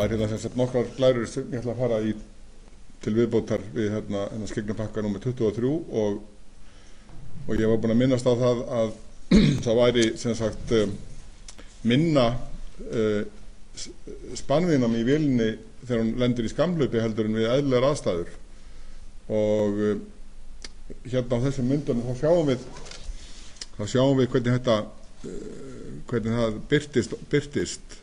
Það er hérna sem sagt nokkrar glærur sem ég ætla að fara í til viðbótar við hérna, hérna skegnapakka nr. 23 og, og ég var búinn að minnast á það að það væri sem sagt um, minna uh, spannvinam í vilni þegar hún lendir í skamlöpi heldur en við eðlulegar aðstæður og uh, hérna á þessum myndunum þá sjáum við þá sjáum við hvernig þetta uh, hvernig það byrtist, byrtist.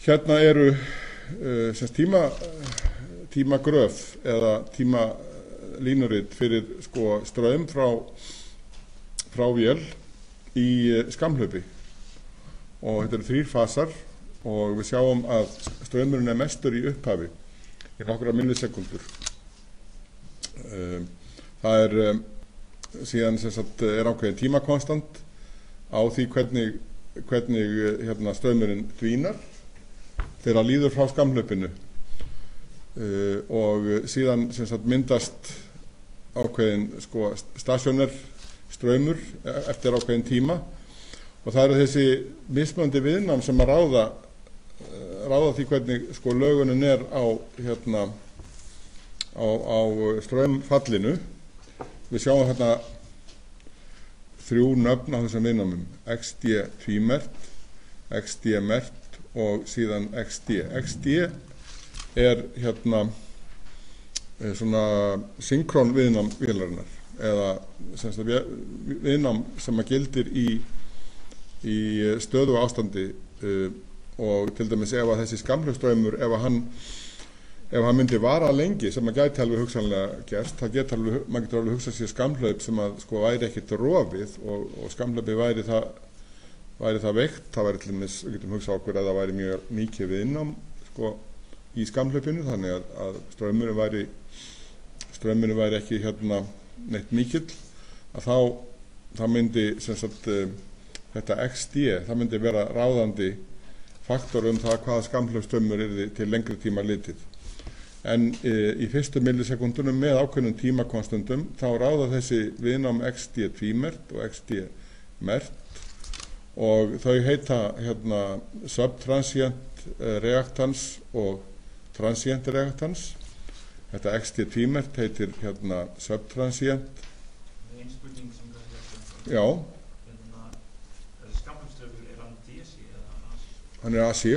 Hérna eru uh, tíma tímagröf eða tímalínurit fyrir sko ströym frá frá vél í skamhlaupi. Og þetta eru þrýr fasar og við sjáum að ströymurinn er mestur í upphafi í nokkra millisekundur. Um, það er um, síðan sem sagt er ákveðin tímakonstant á því hvernig, hvernig hérna, ströymurinn dvínar þegar líður frá skamhlaupinu. Uh, og síðan sagt myndast ákveðin sko, stasjóner ströymur eftir ákveðin tíma. Og það eru þessi mismöndi viðnám sem að ráða ráða því hvernig sko lögunin er á hérna á, á strömmfallinu við sjáum hérna þrjú nöfn á þessum viðnámum. XD tvímert XD mert og síðan XD XD er hérna er svona synkrón viðnám vélarinnar eða semst að viðnám sem að gildir í í stöðu ástandi uh, og til dæmis ef að þessi skamhlugströymur ef að hann ef hann myndi vara lengi sem að gæti alveg hugsanlega gerst það getur alveg, maður getur alveg hugsað sér skamhlaup sem að sko væri ekkit rofið og, og skamhlaupi væri það væri það veikt, það væri til dæmis við getum hugsað okkur að það væri mjög mikið viðnám sko í skamhlaupinu þannig að, að ströymurinn væri ströymurinn væri ekki hérna neitt mikill að þá það myndi sem sagt þetta XD, það myndi vera ráðandi faktor um það hvaða skamhlaupstömmur er til lengri tíma litið. En e, í fyrstu millisekundunum með ákveðnum tímakonstundum þá ráða þessi viðnám XD tvímert og XD mert og þau heita hérna subtransient reaktans og transient reaktans þetta XD tvímert heitir hérna subtransient. Já, skamflugsstöfur, er hann DSI eða ASI? hann er asi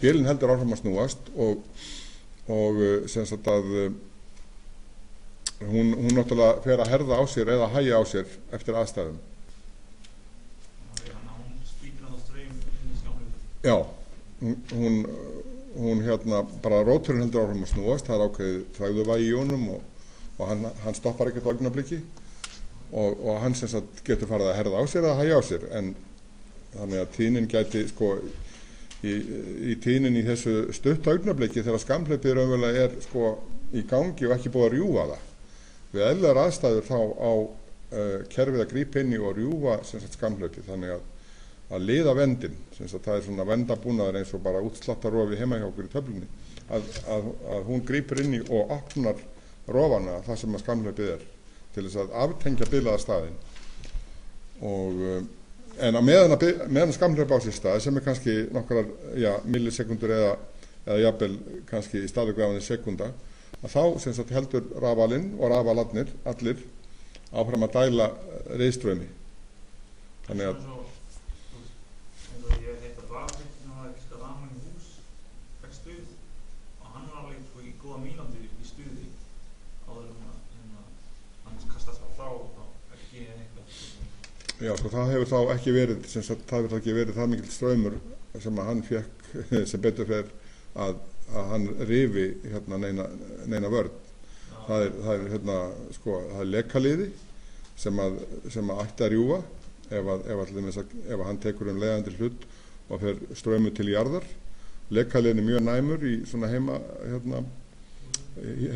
bílinn heldur áfram að snúast og, og uh, sem sagt að uh, hún, hún náttúrulega fer að herða á sér eða hæja á sér eftir aðstæðum Þannig að hún spýtur hann á ströym inn í skamflugsstöfur. Já, hún, hún, hérna bara róturinn heldur áfram að snúast það er ákveðið þrægðuvægi í honum og, og hann, hann stoppar ekkert augnabliki og, og hann sem sagt getur farið að herða á sér eða hæja á sér en þannig að tínin gæti sko í, í tínin í þessu stutt augnabliki þegar skamhlaupið raunverulega er sko í gangi og ekki búið að rjúfa það. Við eðlar aðstæður þá á uh, kerfið að grípa inn í og rjúfa sem sagt skamhlaupið þannig að að liða vendin, það er svona vendabúnaður eins og bara útslattarofi heima hjá okkur í töflunni. Að, að, að hún grýpur inn í og opnar rofana það sem að skamhlaupið er til þess að aftengja bilaða staðin og um, en að meðan, meðan skamhlaup á sér stað sem er kannski nokkrar já, millisekundur eða, eða jafnvel kannski í staðugræfandi sekunda að þá sagt heldur rafalinn og rafalarnir allir áfram að dæla reyðströmi þannig að Svo- svo- eins og ég hef heitt að David sem var ekki rafmagn í hús fekk stuð og hann var alveg sko í góða mínúti í stuði áður en að hérna, hann kastast bara frá og þá ekki eitthvað Já, sko, það hefur þá ekki verið, sem sagt, það hefur þá ekki verið það mikill ströymur sem að hann fekk, sem betur fer að, að hann rifi hérna neina, neina vörn. Það er, það er hérna, sko, það er lekaliði sem að, sem að ætti að rjúfa ef að, ef að, ef að, ef að hann tekur um leiðandi hlut og fer ströymur til jarðar. Lekaliðin er mjög næmur í svona heima, hérna,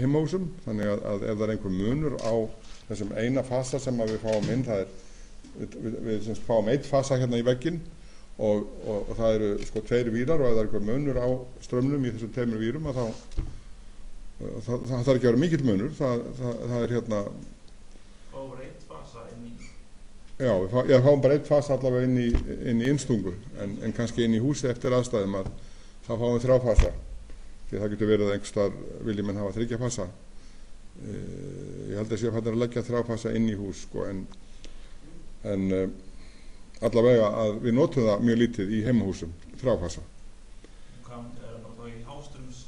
heimahúsum, þannig að ef það er einhver munur á þessum eina fasa sem að við fáum inn, það er við, við, fáum eitt fasa hérna í veggin og, og, og það eru sko tveir vírar og ef það er eitthvað munur á strömmnum í þessum tveimur vírum þá það, það, það þarf ekki að vera mikill munur það, það, það er hérna og reynt fasa inn í Já, við fá, ég fáum bara eitt fasa allavega inn í, inn í innstungu en, en kannski inn í húsi eftir aðstæðum að þá fáum við þrjá fasa því það getur verið að einhverstaðar vilji menn hafa þryggja fasa. E, ég held að sé að fættir að leggja þrjá fasa inn í hús sko, en, en e, allavega að við notum það mjög lítið í heimahúsum þrjá fasa Hvað það bara þá í háströms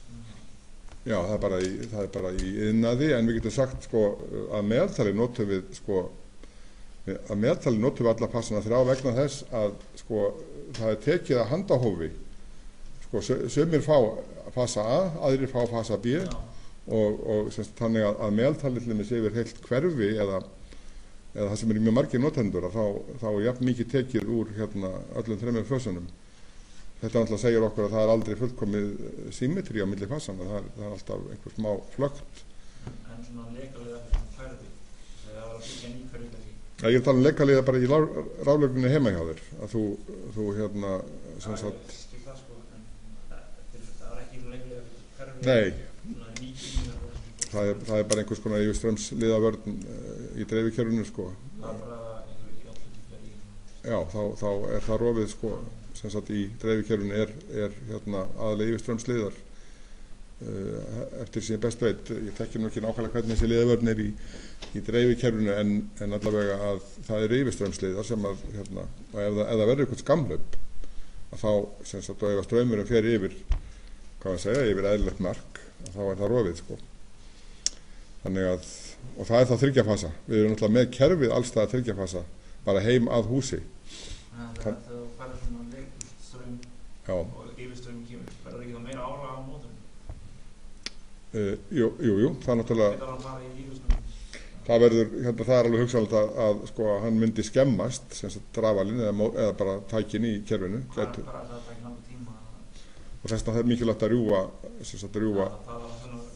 Já, það er bara í, það er bara í yðnaði en við getum sagt sko að meðtali notum við sko að meðtali notum við alla passana þrjá vegna þess að sko það er tekið að handahófi sko sö- sumir fá fasa A, aðrir fá fasa B. Já, og, og semst, þannig að, að dæmis yfir heilt hverfi eða, eða það sem er mjög margir notendur þá, þá er jafn mikið tekið úr hérna öllum þreymur fösunum. Þetta náttúrulega segir okkur að það er aldrei fullkomið symmetri á milli fasana það er, það er alltaf einhver smá flögt en svona leikalega það var að byggja ný hverfi kannski ég er að tala um leikaliða bara í ráðlögninni heima hjá þér. Að þú, þú hérna sem Já, sagt, það sko en það, var ekki leikalega hverfi nei. það er, það er bara einhvers konar í dreifikjörunu sko í fyrir í já, þá, þá er það rofið sko sem sagt í dreifikjörunu er, er hérna aðalega yfirströms liðar eftir sem ég best veit ég tekki nú ekki nákvæmlega hvernig þessi liðavörn er í, í dreifikjörunu en, en allavega að það eru yfirströmsliðar sem að hérna, og ef það, það verður eitthvað skamlöp að þá sem sagt og ef að ströymurinn fer yfir hvað maður segja, yfir eðlilegt mark að þá er það rofið sko þannig að, og það er það þryggjafasa við erum náttúrulega með kerfið allstæða þryggjafasa bara heim að húsi Það er þegar þú færður svona leikström já, og yfirström kemur, verður ekki þá meira ára á mótum? uh, jú, jú, jú það er náttúrulega er að það verður, hérna, það er alveg hugsanlegt að, að sko, að hann myndi skemmast sem sagt drafalinn eða, eða bara tækin í kerfinu Hvað gætu, hvað er það að taka náttúrulega tíma? og þess vegna það er mikilvægt að rjúfa sem sagt rjúfa Það það var svona, eh,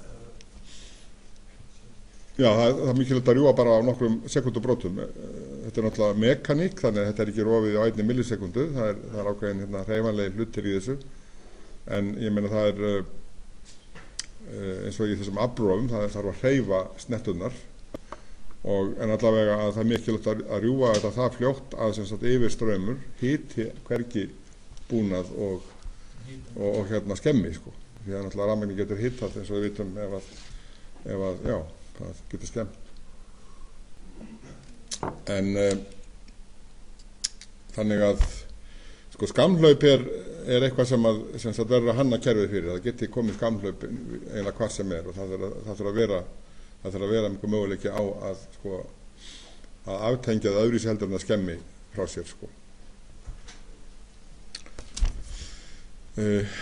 Já, það það er mikilvægt að rjúa bara á nokkrum sekundubrótum. Þetta er náttúrulega mekaník, þannig að þetta er ekki rofið á einni millisekundu. Það er, það er ákveðin hérna, hreyfanlega hlutir í þessu. En ég meina það er uh, uh, eins og í þessum afrófum, það þarf að hreyfa snettunar. Og, en allavega að það er mikilvægt að, rjúa þetta það fljótt að sem sagt yfir strömmur, hýti hvergi búnað og, og, og hérna skemmi sko. Því að náttúrulega rafmagni getur hittað eins og við vitum ef að, ef að já, það getur skemmt. En uh, þannig að sko skamhlaup er, er eitthvað sem að sem sagt verður að hanna kerfið fyrir. Það geti komið skamhlaup eiginlega hvað sem er og það þarf að, það vera það þarf að vera einhver möguleiki á að sko að aftengja það öðru heldur en að skemmi frá sér sko. Uh,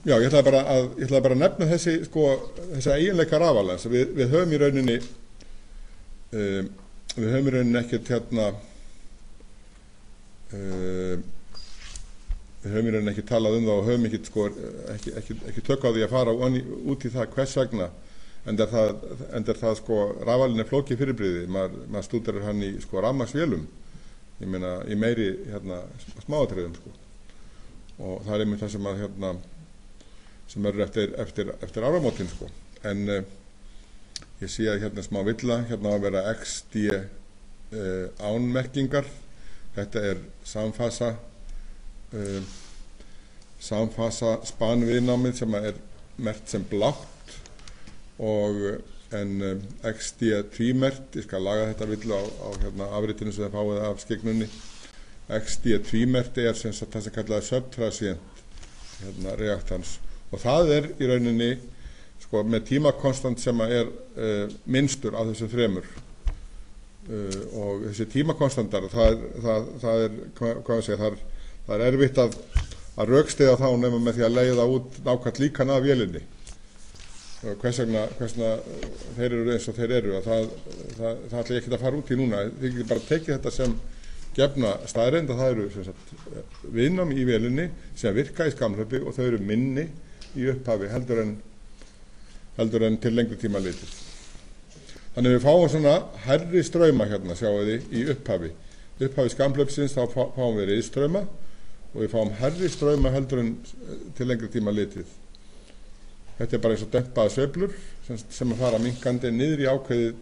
já, ég ætlaði bara að, ætlaði bara að nefna þessi, sko, þessi eiginleika rafalans. Við, við höfum í rauninni, um, við höfum í rauninni ekkert hérna, um, við höfum í rauninni ekki talað um það og höfum ekki, sko, ekki, ekki, ekki tök á því að fara onni, út í það hvers vegna, en er það, en er það sko, rafalin er flókið fyrirbriði, maður, maður stúdarir hann í, sko, rafmagsvélum, ég meina, í meiri, hérna, smáatriðum, sko og það er einmitt það sem að hérna sem eru eftir, eftir, eftir áramótin sko. en uh, ég sé að hérna smá villa hérna á að vera XD uh, ánmerkingar. Þetta er samfasa uh, samfasa spanviðnámið sem er mert sem blátt. Og en XD tvímert, ég skal laga þetta villu á, á hérna, afritinu sem það fáið af skegnunni XD tvímerti er sem sagt það sem kallaði subtransient hérna, reaktans og það er í rauninni sko, með tímakonstant sem er uh, minnstur af þessum þremur. Uh, og þessi tímakonstantar það það, það er hvað, hvað að segja, það það er erfitt að, að raukstiða þá nefnum með því að leiða út nákvæmt líkan af vélinni. Hvers vegna, hvers vegna uh, þeir eru eins og þeir eru að það, það, það ætla ég ekki að fara út í núna. Þið getur bara tekið þetta sem gefna staðreind að það eru sagt, viðnám í vélinni sem virka í skamhlaupi og þau eru minni í upphafi heldur en, heldur en til lengri tíma litið. Þannig við fáum svona herri ströyma hérna sjáu þið í upphafi. Upphafi skamhlaupsins þá fá- fáum við riðströyma og við fáum herri ströyma heldur en eh, til lengri tíma litið. Þetta er bara eins og dempaða sveiflur sem, sem að fara minkandi niður í ákveðið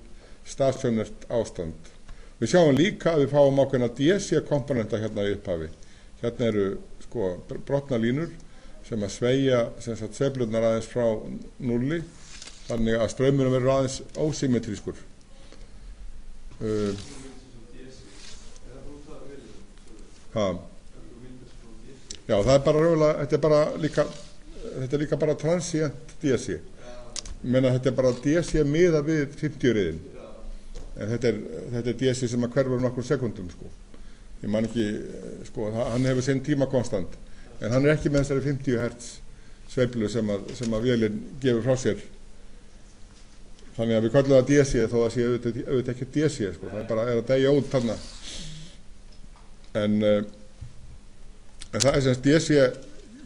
staðsjónert ástand við sjáum líka að við fáum ákveðna DC komponenta hérna í upphafi hérna eru sko brotna línur sem að sagt sveiflurnar aðeins frá nulli þannig að strömmunum verður aðeins ósymmetrískur uh, já það er bara röfulega þetta er bara líka þetta er líka bara transient DC menna þetta er bara DC miða við 50 riðin en þetta er, þetta er DC sem að hverfur nokkur sekundum sko. Ég man ekki, sko, hann hefur sinn tíma konstant en hann er ekki með þessari 50 hertz sveiflu sem að, sem að vélinn gefur frá sér. Þannig að við kallum það DC þó að sé auðvitað, auðvitað ekki DC sko, það er bara er að degja út þarna. En, uh, en það er semst DC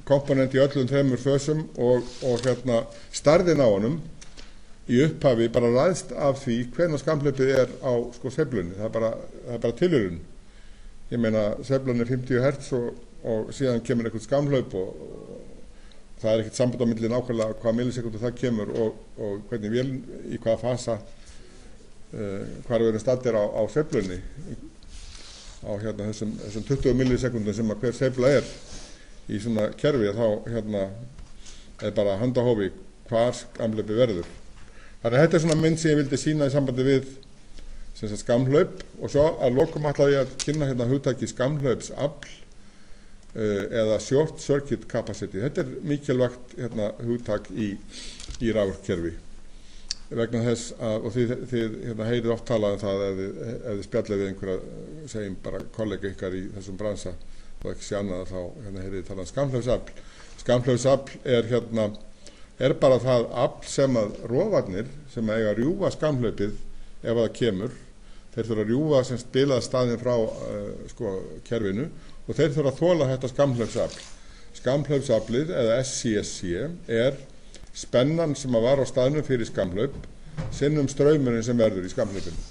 komponent í öllum þreymur fösum og, og hérna starðin á honum í upphafi bara ræðst af því hvernig skamleipið er á sko seflunni, það er bara, bara tilurinn. Ég meina seflunni er 50 hertz og, og síðan kemur einhvern skamlaup og, og það er ekkert samband á milli nákvæmlega hvaða millisekundu það kemur og, og hvernig vélinn, í hvaða fasa uh, hvað eru statir á, á seflunni á hérna þessum, þessum 20 millisekundum sem að hver sefla er í svona kerfi þá hérna er bara handahófi hvar skamleipi verður. Þannig að þetta er svona mynd sem ég vildi sína í sambandi við skamhlaup og svo að lokum ætlaði ég að kynna hérna hugtaki skamhlaupsafl eða short circuit capacity. Þetta er mikilvægt hérna hugtak í, í ráðkerfi vegna þess að og þið, þið hérna, heyrið oft talað um það ef þið, þið spjallið við einhverja segjum bara kollega ykkar í þessum bransa og ekki sé annað þá hérna heyrið talað um skamhlaupsafl skamhlaupsafl er hérna er bara það afl sem að róvarnir sem eiga að rjúfa skamhlaupið ef það kemur þeir þurfa að rjúfa sem spilaða staðin frá uh, sko kerfinu og þeir þurfa að þóla þetta skamhlaupsafl skamhlaupsaflið eða SCSC er spennan sem að var á staðnum fyrir skamhlaup sinnum ströymurinn sem verður í skamhlaupinu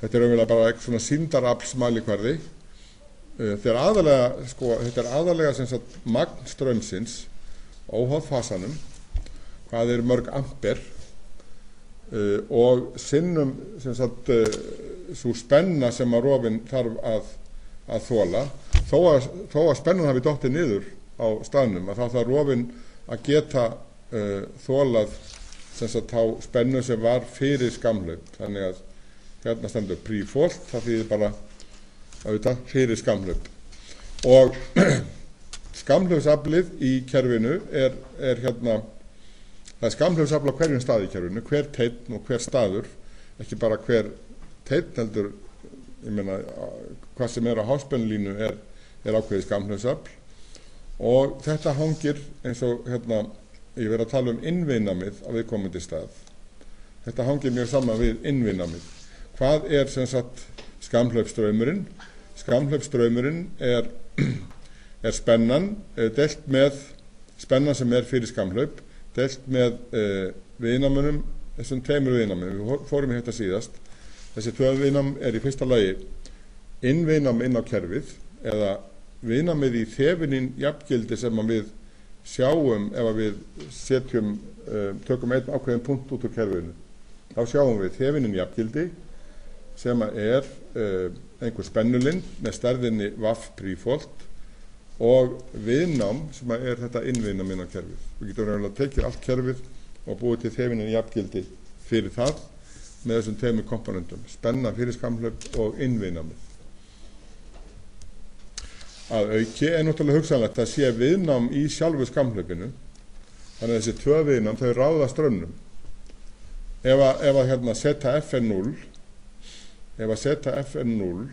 þetta er auðvitað bara eitthvað svona síndaraflsmælikvarði uh, þegar aðalega sko þetta er aðalega sem sagt magn strömsins óháð fasanum hvað er mörg amper uh, og sinnum sem sagt svo spenna sem að rofin þarf að, að þóla þó að, að spennan hafi dóttið niður á staðnum að þá þarf rofin að geta uh, þólað sem sagt þá spennu sem var fyrir skamlaup þannig að hérna stendur prífólt það þýðir bara auðvitað fyrir skamlaup og skamlaupsaflið í kerfinu er, er hérna það er skamlaupsafl á hverjum stað í kerfinu hver teitn og hver staður ekki bara hver teitn heldur meina hvað sem er á háspennlínu er, er ákveðið skamlaupsafl og þetta hangir eins og hérna ég verið að tala um innvinnamið á viðkomandi stað. Þetta hangir mjög saman við innvinnamið hvað er sem sagt skamhlaupströymurinn skamhlaupströymurinn er, er spennan er delt með spennan sem er fyrir skamhlaup delt með uh, viðnamunum þessum tveimur viðnamunum við fórum í þetta síðast þessi tvö viðnam er í fyrsta lagi innvinnam inn á kerfið eða viðnamið í þefinin jafngildi sem við sjáum ef við setjum uh, tökum einn ákveðin punkt út úr kerfinu. Þá sjáum við þefinin jafngildi sem er uh, einhver spennulind með stærðinni vaff prífólt og viðnám sem er þetta innvinnam inn á kerfið. Við getum reynilega tekið allt kerfið og búið til þefinin jafngildi fyrir það með þessum tveimur komponentum spenna fyrir skamhlaup og innvinnamið að auki er náttúrulega hugsanlegt að sé viðnám í sjálfu skamhlaupinu þannig að þessi tvö viðnám þau ráða strömmnum ef að, ef að hérna, setja f er 0 ef að setja f er 0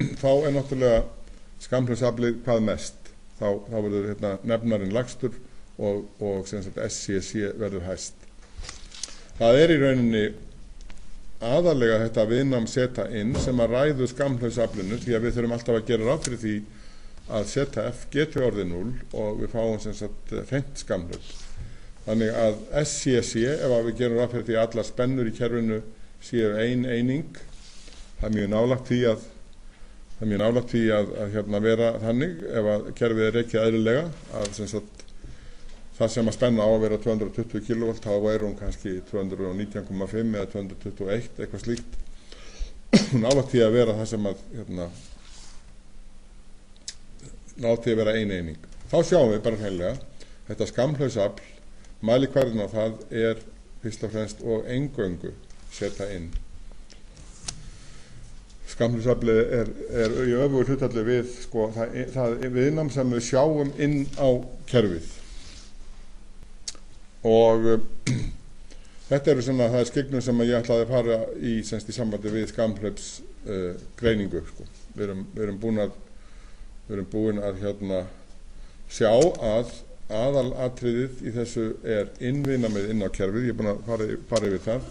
þá er náttúrulega skamhlaupsaflið hvað mest. Þá, þá verður hérna, nefnarinn lagstur og, og SCC verður hæst. Það er í rauninni aðalega þetta viðnám setja inn sem að ræðu skamhlausaflinu því að við þurfum alltaf að gera ráð fyrir því að setja F getur orðið 0 og við fáum sem sagt reynd skamhlaus þannig að SCC ef við gerum ráð fyrir því að alla spennur í kerfinu séu ein eining það er mjög nálagt því að það er mjög nálagt því að, að hérna vera þannig ef að kerfið er ekki aðlilega að sem sagt það sem að spenna á að vera 220 kV þá væri hún kannski 219,5 eða 221 eitthvað slíkt. Nálægt því að vera það sem að hérna, nálægt því að vera ein eining. Þá sjáum við bara hreinlega þetta skamhlausafl mælikvarðin á það er fyrst og fremst og engöngu setja inn. Skamhlausafli er, er í öfugur hlutalli við sko, það, það er viðnám sem við sjáum inn á kerfið og Þetta eru svona, það er skyggnum sem ég ætlaði að fara í, semst í sambandi við skamhlaups uh, greiningu, sko. Við erum, við erum búin að, við erum búin að hérna sjá að aðalatriðið í þessu er innvinamið inn á kerfið, ég er búin að fara, fara yfir það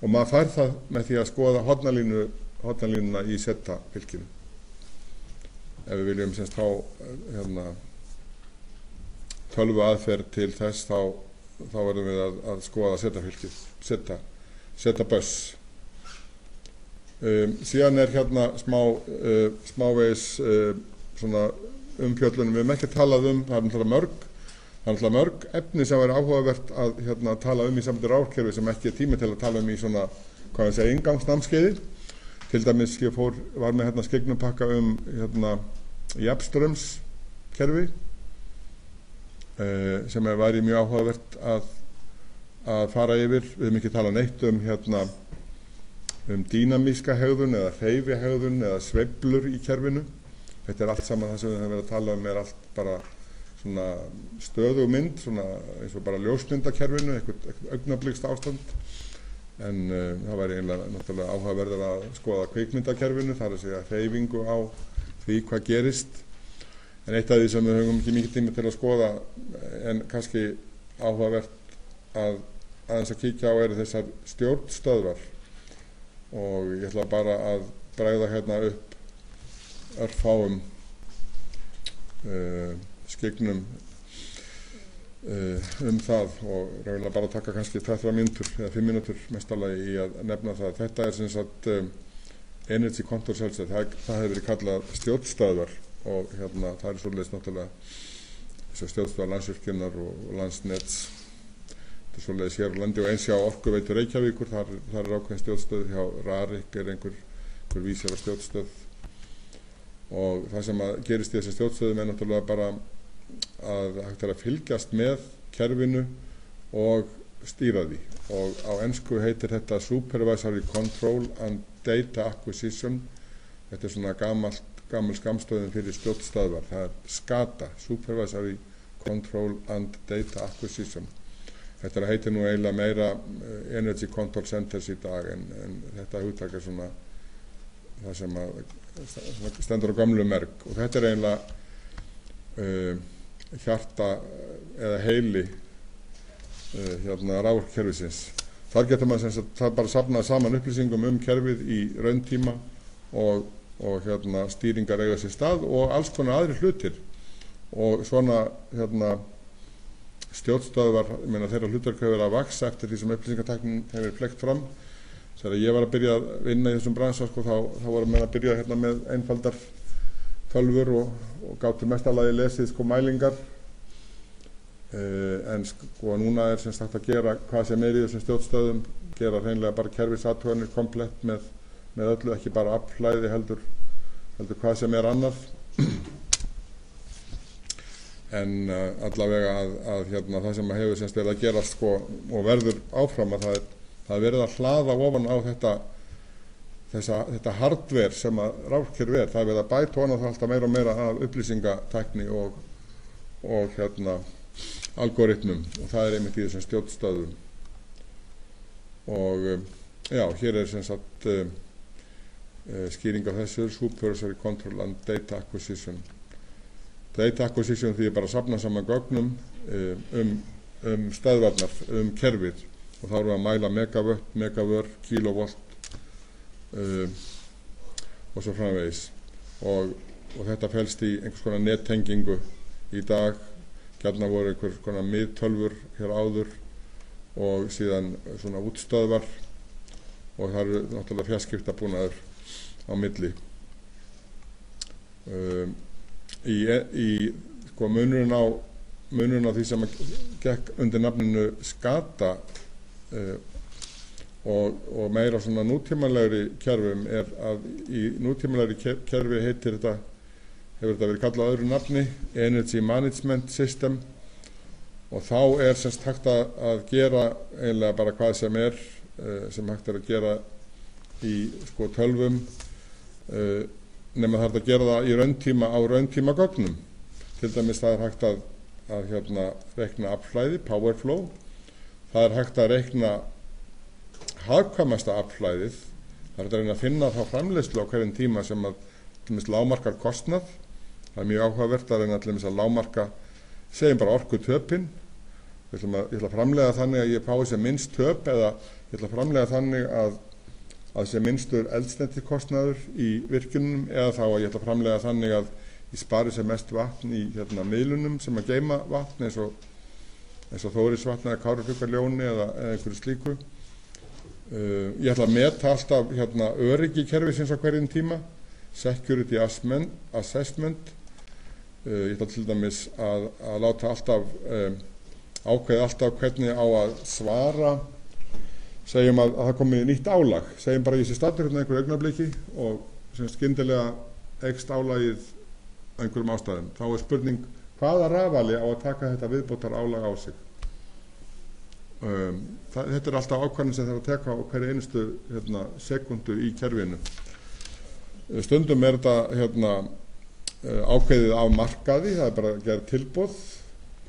og maður fær það með því að skoða hodnalínu, hodnalínuna í setta fylkinu. Ef við viljum semst há hérna tölvu aðferð til þess þá þá verðum við að, að skoða setafylgið, seta, seta börs. Um, síðan er hérna smá, uh, smávegis uh, svona umfjöllunum við hefum ekki talað um, það er náttúrulega mörg, það er náttúrulega mörg efni sem væri áhugavert að hérna, tala um í samfundir árkerfi sem ekki er tími til að tala um í svona, hvað við segja, ingangsnámskeiði. Til dæmis ég fór, var með hérna skegnumpakka um hérna jafnströmskerfi sem er væri mjög áhugavert að, að fara yfir. Við hefum ekki talað neitt um hérna um dýnamíska hegðun eða hreyfi hegðun eða sveiflur í kerfinu. Þetta er allt saman það sem við höfum verið að tala um er allt bara svona stöðu mynd svona eins og bara ljósmyndakerfinu eitthvað, augnablíkst ástand. En uh, það væri einlega náttúrulega áhugaverður að skoða kvikmyndakerfinu þar að segja hreyfingu á því hvað gerist En eitt af því sem við höfum ekki mikið tíma til að skoða en kannski áhugavert að aðeins að kíkja á eru þessar stjórnstöðvar. Og ég ætla bara að bræða hérna upp örfáum uh, skyggnum uh, um það og ræðilega bara taka kannski 30 mínútur eða 5 mínútur mestalagi í að nefna það. Þetta er sem sagt um, Energy Control Cells, það, það hefur verið kallað stjórnstöðvar og hérna það er svolítið náttúrulega stjórnstofar landsvirkjunar og landsnets. Þetta er svolítið sér landi og eins hjá Orkuveitur Reykjavíkur þar, þar er ákveðin stjórnstöð. Hjá Rarik er einhver, einhver vísjara stjórnstöð. Og það sem gerist í þessi stjórnstöðum er náttúrulega bara að hægt er að fylgjast með kerfinu og stýra því. Og á ennsku heitir þetta Supervisory Control and Data Acquisition. Þetta er svona gamalt gammal skamstöðin fyrir stjórnstöðvar það er SCADA, Supervisory Control and Data Acquisition. Þetta er að heiti nú eiginlega meira Energy Control Centers í dag en, en þetta hugtak er svona það sem að stendur á gamlu merk og þetta er eiginlega uh, hjarta eða heili uh, hérna ráðkerfisins þar getur maður sem sagt bara sapnað saman upplýsingum um kerfið í rauntíma og og hérna, stýringar eiga sér stað og alls konar aðri hlutir. Og svona hérna, stjórnstöðvar þeirra hlutverk hefur verið að vaksa eftir því sem upplýsingartaknin hefur flekt fram. Þegar ég var að byrja að vinna í þessum bransa sko, þá, þá vorum við að byrja hérna, með einfaldar tölfur og, og gáttu mestalagi lesið sko, mælingar. Uh, en sko núna er semst hægt að gera hvað sem er í þessum stjórnstöðum gera hreinlega bara kerfisathuganir komplett með með öllu ekki bara afhlæði heldur, heldur hvað sem er annað. En uh, allavega að, að hérna, það sem hefur semst verið að gerast sko, og verður áfram að það er, það er verið að hlaða ofan á þetta þessa, þetta hardware sem að rákjör verð, það er verið að bæta hona það alltaf meira og meira af upplýsingatækni og, og hérna algoritmum. Og það er einmitt í þessum stjórnstöðum og um, já, hér er sem sagt um, skýring á þessu Supervisory Control and Data Acquisition. Data Acquisition því er bara að sapna saman gögnum uh, um, um stöðvarnar, um kerfið. Og þá við að mæla megavött, megavör, kilovolt uh, og svo framvegis. Og, og þetta fælst í einhvers konar nettengingu í dag. Gætna voru einhvers konar miðtölfur hér áður og síðan svona útstöðvar. Og það eru náttúrulega fjarskipta búnaður á milli. Um, í, í sko munurinn á munurinn á því sem gekk undir nafninu skata uh, og, og meira svona nútímanlegri kerfum er að í nútímanlegri kerfi heitir þetta hefur þetta verið kallað öðru nafni Energy Management System. Og þá er semst hægt að, gera eiginlega bara hvað sem er uh, sem hægt er að gera í sko tölvum nema það er hægt að gera það í rauntíma á rauntíma gögnum. Til dæmis það er hægt að, að hérna, rekna afhlæði, power flow. Það er hægt að rekna hagkvæmasta afhlæðið það er hægt að reyna að finna þá framleiðslu á hverjum tíma sem að til dæmis lámarkar kostnað. Það er mjög áhugavert að reyna til dæmis að lámarka segjum bara orku töpin ég ætla, að, ég ætla að framlega þannig að ég fái sem minnst töp eða ég ætla að framlega þannig að að sem minnstur eldsnettikostnaður í virkunum eða þá að ég ætla að framlega þannig að ég spari sem mest vatn í hérna miðlunum sem að geima vatn eins og og þórisvatn eða kárufuggarljóni eða, eða einhverju slíku uh, ég ætla að meta alltaf hérna öryggi kerfisins á hverjum tíma security assessment. Uh, ég ætla til dæmis að, að láta alltaf um, ákveða alltaf hvernig á að svara segjum að, að það komi nýtt álag. Segjum bara ég sé statur hérna einhverju augnabliki og sem skyndilega ekst álagið einhverjum ástæðum. Þá er spurning hvaða rafali á að taka þetta viðbótar álag á sig? Um, það, þetta er alltaf ákvæðin sem það er að teka á hverju einustu hérna, sekundu í kerfinu. Stundum er þetta hérna, uh, ákveðið af markaði það er bara að gera tilbóð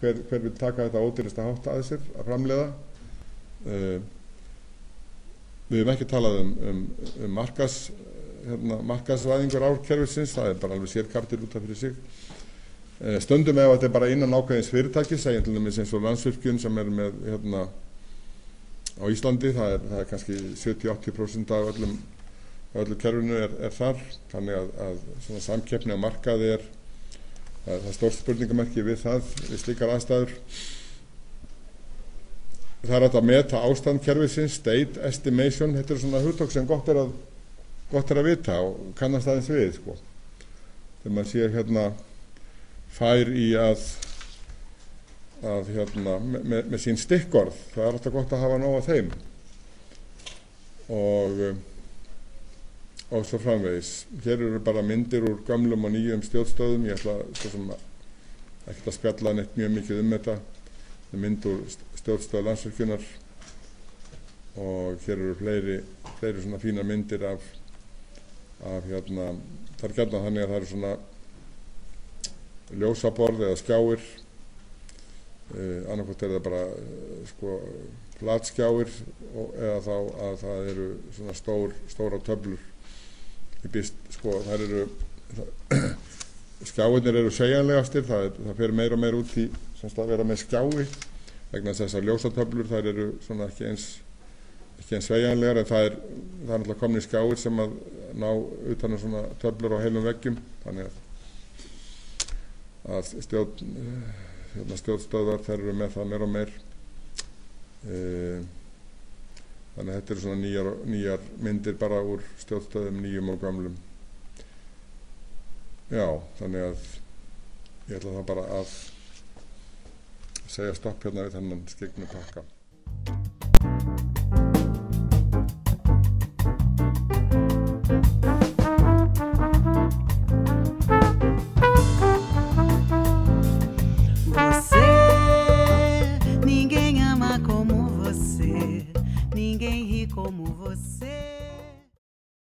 hver, hver vil taka þetta ódýrist að hátta að sér að framleiða. Uh, við hefum ekki talað um, um, um markas hérna, markasvæðingur árkerfisins það er bara alveg sérkartir út af fyrir sig. Uh, stundum ef þetta er bara innan ákveðins fyrirtæki segjum til dæmis eins og landsvirkjun sem er með hérna, á Íslandi það er, það er kannski 70-80% af öllum öllu kerfinu er, er þar þannig að, að samkeppni á markaði er það, er stórt spurningamerki við það við slíkar aðstæður það er hægt að meta ástand kerfisins state estimation, þetta er svona hugtokk sem gott er að gott er að vita og kannast aðeins við sko. þegar maður sér hérna fær í að að hérna með, með, með sín stikkorð það er alltaf gott að hafa nóg af þeim. Og og svo framvegis. Hér eru bara myndir úr gamlum og nýjum stjórnstöðum. Ég ætla svo sem ekki að spjalla neitt mjög mikið um þetta. Þetta mynd úr stjórnstöð landsverkjunar og hér eru fleiri fleiri svona fína myndir af af hérna það er gætna þannig að það eru svona ljósaborð eða skjáir uh, annarkvæmt er það bara uh, sko flatskjáir eða þá að það eru svona stór, stóra töflur ég býst sko það eru skjáirnir eru segjanlegastir það, er, það fer meira og meira út í semst að vera með skjái vegna þess að ljósatöflur þær eru svona ekki eins ekki eins sveigjanlegar en það er það er náttúrulega komin í skjáir sem að ná utan um svona töflur á heilum veggjum. Þannig að að stjórn hérna, stjórnstöðvar þær eru með það meir og meir. E, þannig að þetta eru svona nýjar, nýjar myndir bara úr stjórnstöðum nýjum og gamlum já, þannig að ég ætla það bara að segja stopp hérna við þennan skegnu pakka